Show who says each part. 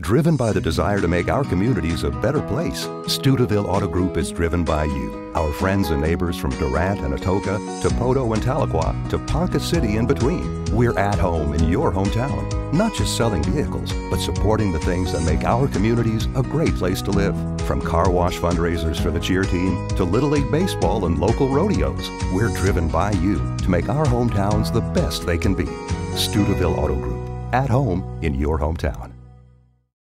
Speaker 1: Driven by the desire to make our communities a better place, Stuteville Auto Group is driven by you, our friends and neighbors from Durant and Atoka to Poteau and Tahlequah to Ponca City in between. We're at home in your hometown, not just selling vehicles, but supporting the things that make our communities a great place to live. From car wash fundraisers for the cheer team to Little League Baseball and local rodeos, we're driven by you to make our hometowns the best they can be. Stuteville Auto Group, at home in your hometown.